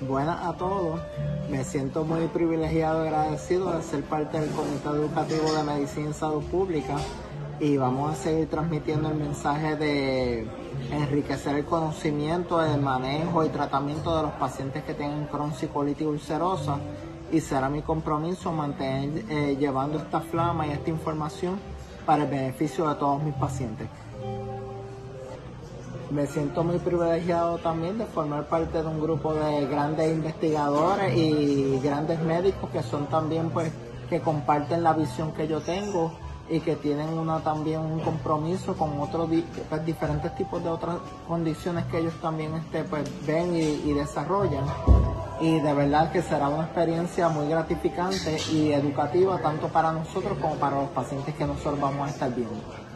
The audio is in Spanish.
Buenas a todos. Me siento muy privilegiado y agradecido de ser parte del Comité Educativo de Medicina y Salud Pública y vamos a seguir transmitiendo el mensaje de enriquecer el conocimiento del manejo y tratamiento de los pacientes que tienen Crohn colitis ulcerosa y será mi compromiso mantener eh, llevando esta flama y esta información para el beneficio de todos mis pacientes. Me siento muy privilegiado también de formar parte de un grupo de grandes investigadores y grandes médicos que son también pues que comparten la visión que yo tengo y que tienen una también un compromiso con otros pues, diferentes tipos de otras condiciones que ellos también este, pues, ven y, y desarrollan y de verdad que será una experiencia muy gratificante y educativa tanto para nosotros como para los pacientes que nosotros vamos a estar viendo.